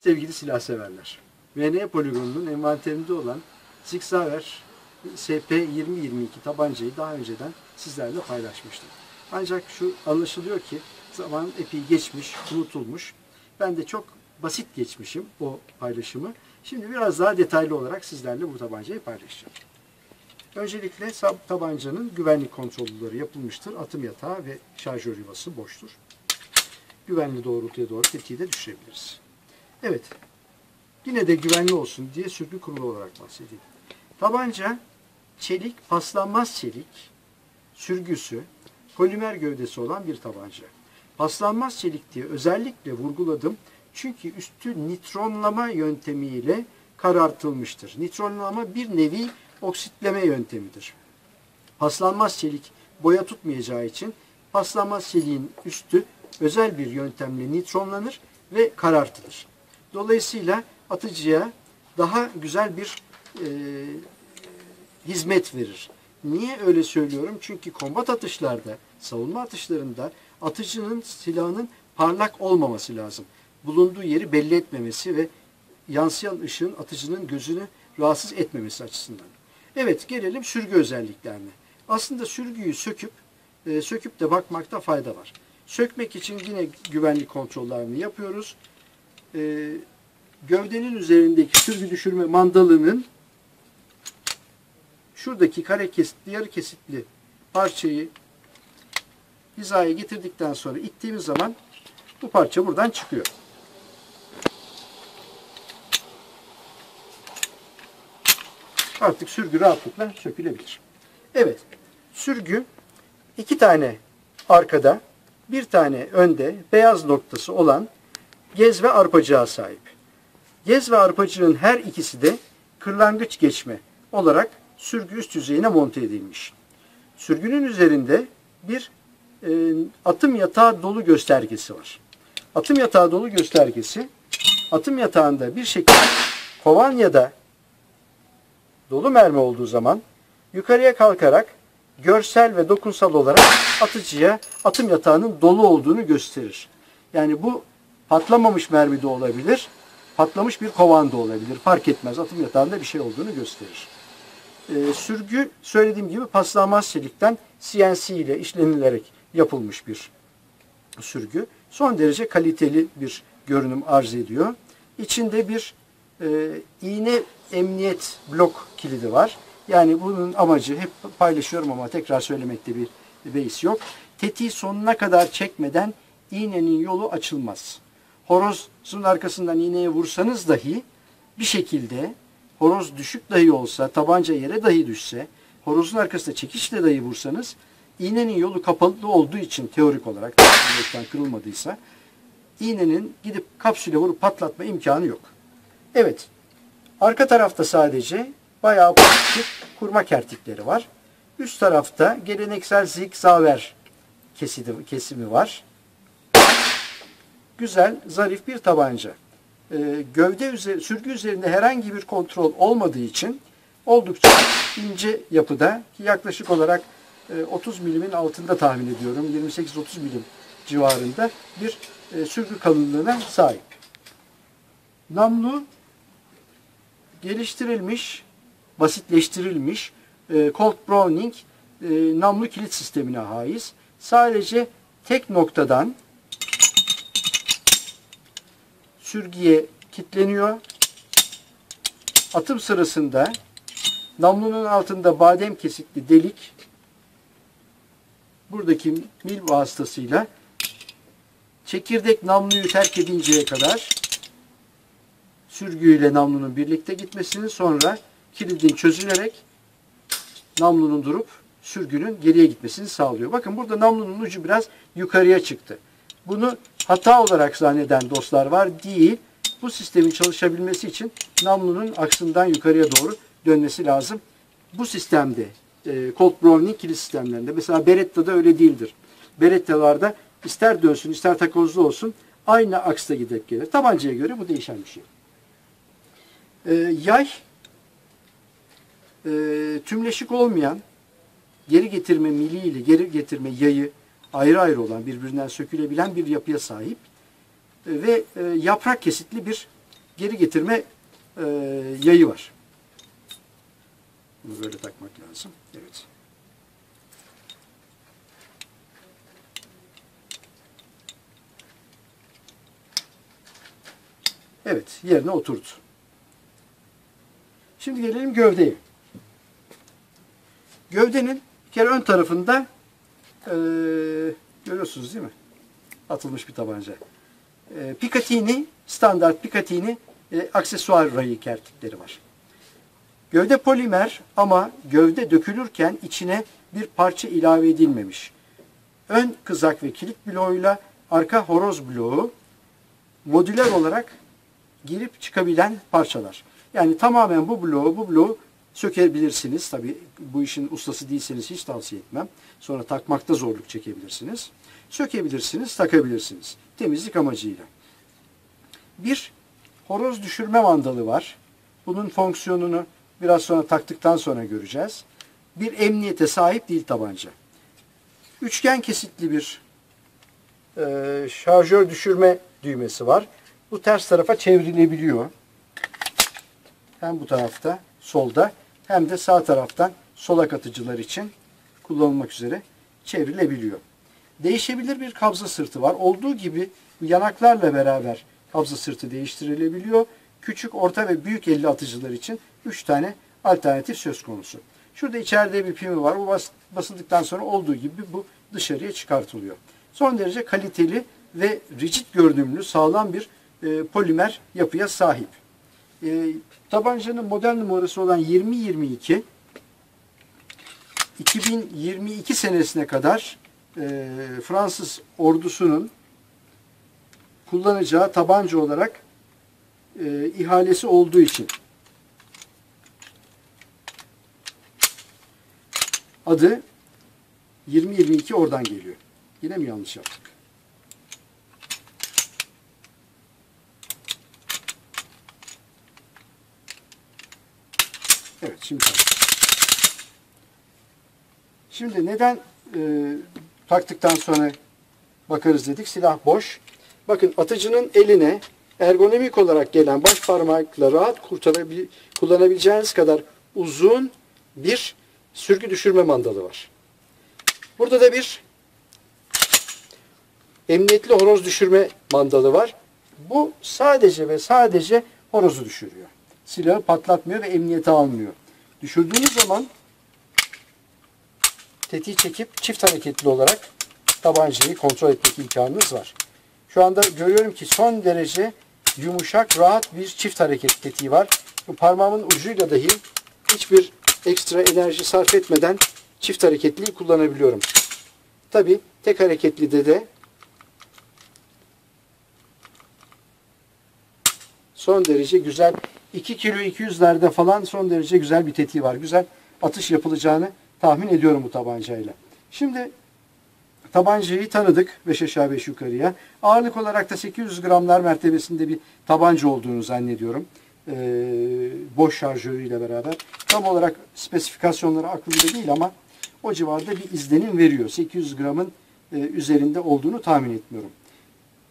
Sevgili silah severler, VN poligonunun envanterinde olan Sig Sauer SP2022 tabancayı daha önceden sizlerle paylaşmıştım. Ancak şu anlaşılıyor ki zaman epey geçmiş, unutulmuş. Ben de çok basit geçmişim o paylaşımı. Şimdi biraz daha detaylı olarak sizlerle bu tabancayı paylaşacağım. Öncelikle tabancanın güvenlik kontrolleri yapılmıştır. Atım yatağı ve şarjör yuvası boştur. Güvenli doğrultuya doğru tetiği de düşürebiliriz. Evet. Yine de güvenli olsun diye sürgü kurulu olarak bahsedeyim. Tabanca çelik, paslanmaz çelik, sürgüsü, polimer gövdesi olan bir tabanca. Paslanmaz çelik diye özellikle vurguladım. Çünkü üstü nitronlama yöntemiyle karartılmıştır. Nitronlama bir nevi oksitleme yöntemidir. Paslanmaz çelik boya tutmayacağı için paslanmaz çeliğin üstü özel bir yöntemle nitronlanır ve karartılır. Dolayısıyla atıcıya daha güzel bir e, hizmet verir. Niye öyle söylüyorum? Çünkü kombat atışlarda, savunma atışlarında atıcının silahının parlak olmaması lazım. Bulunduğu yeri belli etmemesi ve yansıyan ışığın atıcının gözünü rahatsız etmemesi açısından. Evet gelelim sürgü özelliklerine. Aslında sürgüyü söküp e, söküp de bakmakta fayda var. Sökmek için yine güvenlik kontrollerini yapıyoruz. E, gövdenin üzerindeki sürgü düşürme mandalının şuradaki kare kesitli, yarı kesitli parçayı hizaya getirdikten sonra ittiğimiz zaman bu parça buradan çıkıyor. Artık sürgü rahatlıkla sökülebilir. Evet, sürgü iki tane arkada, bir tane önde beyaz noktası olan gez ve arpacığa sahip. Gez ve arpacığın her ikisi de kırlangıç geçme olarak sürgü üst yüzeyine monte edilmiş. Sürgünün üzerinde bir e, atım yatağı dolu göstergesi var. Atım yatağı dolu göstergesi atım yatağında bir şekilde kovan ya da dolu mermi olduğu zaman yukarıya kalkarak görsel ve dokunsal olarak atıcıya atım yatağının dolu olduğunu gösterir. Yani bu patlamamış mermi de olabilir, patlamış bir kovan da olabilir. Fark etmez. Atım yatağında bir şey olduğunu gösterir. Ee, sürgü söylediğim gibi paslanmaz çelikten CNC ile işlenilerek yapılmış bir sürgü. Son derece kaliteli bir görünüm arz ediyor. İçinde bir e, iğne emniyet blok kilidi var. Yani bunun amacı hep paylaşıyorum ama tekrar söylemekte bir beis yok. Tetiği sonuna kadar çekmeden iğnenin yolu açılmaz. Horozun arkasından iğneye vursanız dahi bir şekilde horoz düşük dahi olsa, tabanca yere dahi düşse, horozun arkasında çekişle dahi vursanız iğnenin yolu kapalı olduğu için teorik olarak kırılmadıysa iğnenin gidip kapsüle vurup patlatma imkanı yok. Evet. Arka tarafta sadece bayağı basit kurma kertikleri var. Üst tarafta geleneksel kesidi, kesimi var. Güzel, zarif bir tabanca. Ee, gövde üzeri, sürgü üzerinde herhangi bir kontrol olmadığı için oldukça ince yapıda yaklaşık olarak e, 30 milimin altında tahmin ediyorum 28-30 milim civarında bir e, sürgü kalınlığına sahip. Namlu geliştirilmiş, basitleştirilmiş e, Colt Browning e, namlu kilit sistemine haiz. Sadece tek noktadan sürgüye kilitleniyor. Atım sırasında namlunun altında badem kesikli delik buradaki mil vasıtasıyla çekirdek namluyu terk edinceye kadar sürgüyle namlunun birlikte gitmesini sonra kilidin çözülerek namlunun durup sürgünün geriye gitmesini sağlıyor. Bakın burada namlunun ucu biraz yukarıya çıktı. Bunu hata olarak zanneden dostlar var. Değil. Bu sistemin çalışabilmesi için namlunun aksından yukarıya doğru dönmesi lazım. Bu sistemde e, Colt Browning kilit sistemlerinde mesela Beretta'da öyle değildir. Beretta'larda ister dönsün ister takozlu olsun aynı aksta gidip gelir. Tabancaya göre bu değişen bir şey. E, yay e, tümleşik olmayan geri getirme miliyle geri getirme yayı ayrı ayrı olan birbirinden sökülebilen bir yapıya sahip e, ve e, yaprak kesitli bir geri getirme e, yayı var. Bunu böyle takmak lazım. Evet. Evet, yerine oturdu. Şimdi gelelim gövdeye. Gövdenin bir kere ön tarafında eee, görüyorsunuz değil mi? Atılmış bir tabanca. Eee Picatinny, standart Picatinny e, aksesuar rayı kertikleri var. Gövde polimer ama gövde dökülürken içine bir parça ilave edilmemiş. Ön kızak ve kilit bloğuyla arka horoz bloğu modüler olarak girip çıkabilen parçalar. Yani tamamen bu bloğu, bu bloğu sökebilirsiniz. Tabii bu işin ustası değilseniz hiç tavsiye etmem. Sonra takmakta zorluk çekebilirsiniz. Sökebilirsiniz, takabilirsiniz. Temizlik amacıyla. Bir horoz düşürme mandalı var. Bunun fonksiyonunu biraz sonra taktıktan sonra göreceğiz. Bir emniyete sahip değil tabanca. Üçgen kesitli bir e, şarjör düşürme düğmesi var. Bu ters tarafa çevrilebiliyor. Hem bu tarafta solda hem de sağ taraftan solak atıcılar için kullanılmak üzere çevrilebiliyor. Değişebilir bir kabza sırtı var. Olduğu gibi yanaklarla beraber kabza sırtı değiştirilebiliyor. Küçük, orta ve büyük elli atıcılar için 3 tane alternatif söz konusu. Şurada içeride bir pimi var. Bu bas, basıldıktan sonra olduğu gibi bu dışarıya çıkartılıyor. Son derece kaliteli ve rigid görünümlü sağlam bir e, polimer yapıya sahip. E, tabancanın model numarası olan 2022 2022 senesine kadar e, Fransız ordusunun kullanacağı tabanca olarak e, ihalesi olduğu için adı 2022 oradan geliyor. Yine mi yanlış yaptık? Evet şimdi. Şimdi neden e, taktıktan sonra bakarız dedik. Silah boş. Bakın atıcının eline ergonomik olarak gelen baş parmakla rahat kullanabileceğiniz kadar uzun bir sürgü düşürme mandalı var. Burada da bir emniyetli horoz düşürme mandalı var. Bu sadece ve sadece horozu düşürüyor. Silahı patlatmıyor ve emniyete almıyor. Düşürdüğünüz zaman tetiği çekip çift hareketli olarak tabancayı kontrol etmek imkanınız var. Şu anda görüyorum ki son derece yumuşak, rahat bir çift hareket tetiği var. Bu parmağımın ucuyla dahi hiçbir ekstra enerji sarf etmeden çift hareketliyi kullanabiliyorum. Tabi tek hareketli de de son derece güzel 2 kilo 200'lerde falan son derece güzel bir tetiği var. Güzel atış yapılacağını tahmin ediyorum bu tabancayla. Şimdi tabancayı tanıdık 5 aşağı 5 yukarıya. Ağırlık olarak da 800 gramlar mertebesinde bir tabanca olduğunu zannediyorum. Ee, boş şarjörüyle beraber. Tam olarak spesifikasyonları aklımda değil ama o civarda bir izlenim veriyor. 800 gramın e, üzerinde olduğunu tahmin etmiyorum.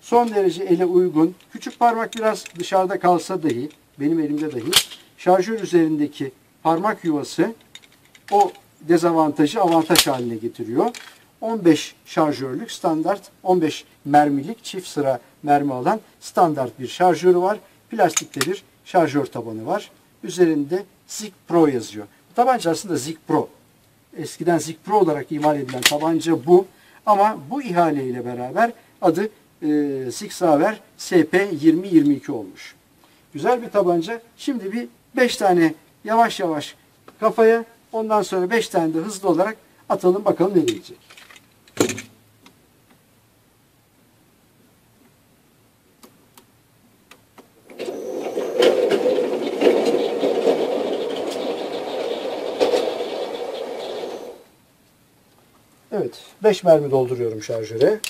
Son derece ele uygun. Küçük parmak biraz dışarıda kalsa dahi, benim elimde dahi şarjör üzerindeki parmak yuvası o dezavantajı avantaj haline getiriyor. 15 şarjörlük standart 15 mermilik çift sıra mermi alan standart bir şarjörü var. Plastikte bir şarjör tabanı var. Üzerinde Zik Pro yazıyor. Tabanca aslında Zik Pro. Eskiden Zik Pro olarak imal edilen tabanca bu. Ama bu ihale ile beraber adı e, Sig Sauer SP2022 olmuş. Güzel bir tabanca. Şimdi bir 5 tane yavaş yavaş kafaya ondan sonra 5 tane de hızlı olarak atalım bakalım ne diyecek. Evet, 5 mermi dolduruyorum şarjöre.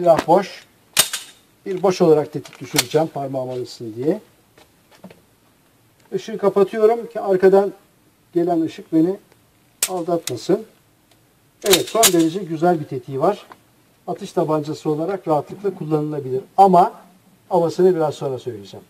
Silah boş. Bir boş olarak tetik düşüreceğim parmağım alışsın diye. Işığı kapatıyorum ki arkadan gelen ışık beni aldatmasın. Evet son derece güzel bir tetiği var. Atış tabancası olarak rahatlıkla kullanılabilir. Ama havasını biraz sonra söyleyeceğim.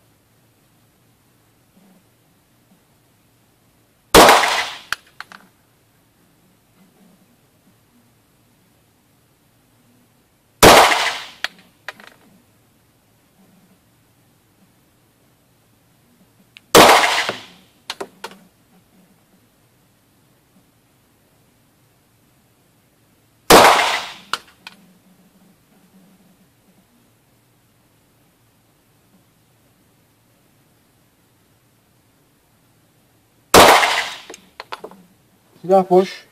Silah boş.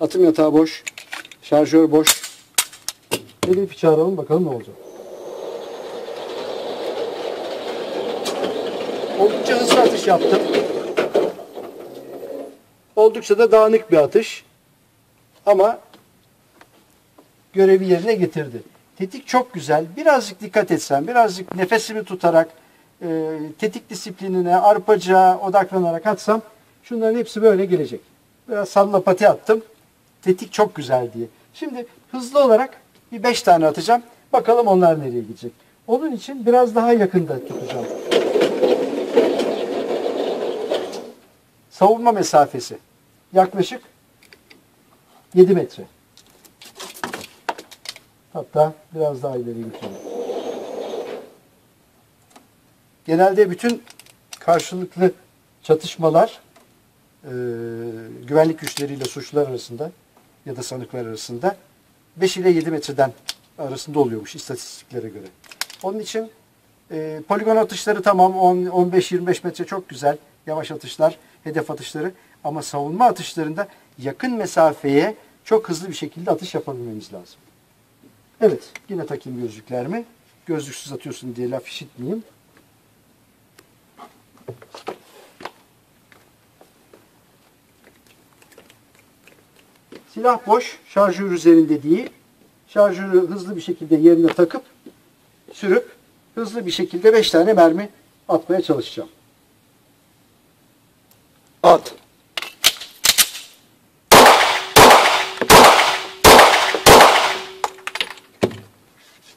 Atım yatağı boş. Şarjör boş. Elif'i çağıralım bakalım ne olacak. Oldukça hızlı atış yaptım. Oldukça da dağınık bir atış. Ama görevi yerine getirdi. Tetik çok güzel. Birazcık dikkat etsen, birazcık nefesimi tutarak, e, tetik disiplinine, arpacığa odaklanarak atsam şunların hepsi böyle gelecek. Biraz pati attım. Tetik çok güzel diye. Şimdi hızlı olarak bir beş tane atacağım. Bakalım onlar nereye gidecek. Onun için biraz daha yakında tutacağım. Savunma mesafesi yaklaşık 7 metre. Hatta biraz daha ileri götürelim. Genelde bütün karşılıklı çatışmalar e, güvenlik güçleriyle suçlular arasında ya da sanıklar arasında 5 ile 7 metreden arasında oluyormuş istatistiklere göre. Onun için e, poligon atışları tamam 15-25 metre çok güzel. Yavaş atışlar, hedef atışları ama savunma atışlarında yakın mesafeye çok hızlı bir şekilde atış yapabilmemiz lazım. Evet, yine takayım gözlüklerimi. Gözlüksüz atıyorsun diye laf işitmeyeyim. Silah boş, şarjör üzerinde değil. Şarjörü hızlı bir şekilde yerine takıp sürüp hızlı bir şekilde 5 tane mermi atmaya çalışacağım. At.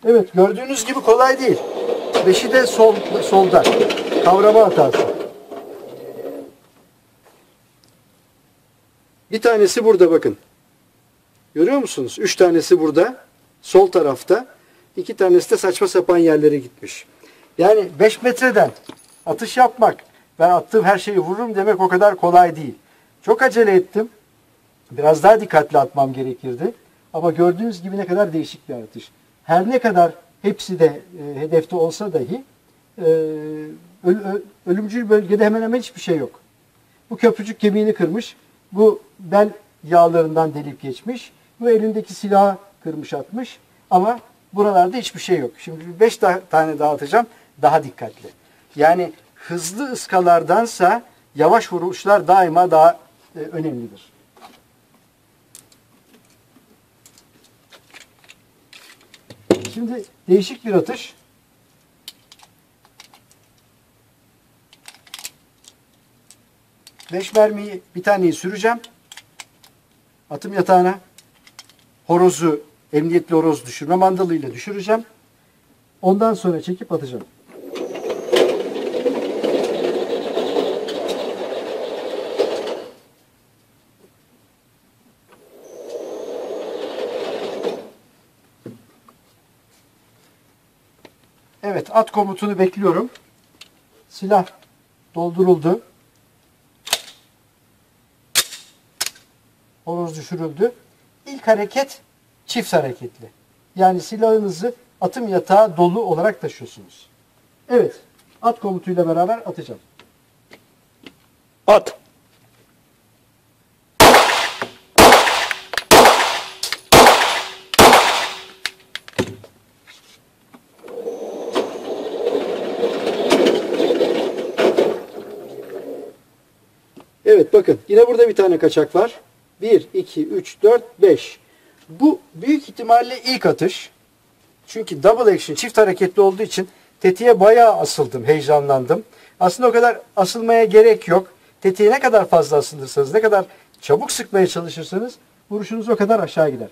Evet gördüğünüz gibi kolay değil. Beşi de sol, solda. Kavrama hatası. Bir tanesi burada bakın. Görüyor musunuz? Üç tanesi burada. Sol tarafta. İki tanesi de saçma sapan yerlere gitmiş. Yani 5 metreden atış yapmak, ben attığım her şeyi vururum demek o kadar kolay değil. Çok acele ettim. Biraz daha dikkatli atmam gerekirdi. Ama gördüğünüz gibi ne kadar değişik bir atış. Her ne kadar hepsi de e, hedefte olsa dahi e, öl, ö, ölümcül bölgede hemen hemen hiçbir şey yok. Bu köprücük kemiğini kırmış. Bu bel yağlarından delip geçmiş. Bu elindeki silahı kırmış atmış. Ama buralarda hiçbir şey yok. Şimdi beş tane daha atacağım. Daha dikkatli. Yani hızlı ıskalardansa yavaş vuruşlar daima daha e, önemlidir. Şimdi değişik bir atış. Beş mermiyi bir taneyi süreceğim. Atım yatağına. Horozu, emniyetli horoz düşürme mandalıyla düşüreceğim. Ondan sonra çekip atacağım. Evet, at komutunu bekliyorum. Silah dolduruldu. Horoz düşürüldü. İlk hareket çift hareketli. Yani silahınızı atım yatağı dolu olarak taşıyorsunuz. Evet, at komutuyla beraber atacağım. At. Evet bakın yine burada bir tane kaçak var. 1, 2, 3, 4, 5. Bu büyük ihtimalle ilk atış. Çünkü double action çift hareketli olduğu için Tetiğe bayağı asıldım, heyecanlandım. Aslında o kadar asılmaya gerek yok. Tetiğe ne kadar fazla asılırsanız, ne kadar çabuk sıkmaya çalışırsanız vuruşunuz o kadar aşağı gider.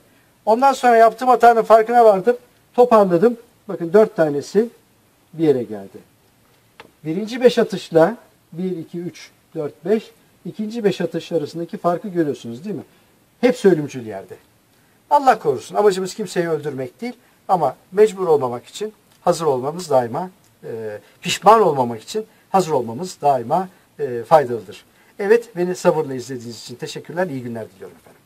Ondan sonra yaptığım hatanın farkına vardım. Toparladım. Bakın dört tanesi bir yere geldi. Birinci beş atışla 1, 2, 3, 4, 5 ikinci beş atış arasındaki farkı görüyorsunuz değil mi? Hepsi ölümcül yerde. Allah korusun. Amacımız kimseyi öldürmek değil ama mecbur olmamak için hazır olmamız daima e, pişman olmamak için hazır olmamız daima e, faydalıdır. Evet beni sabırla izlediğiniz için teşekkürler. İyi günler diliyorum efendim.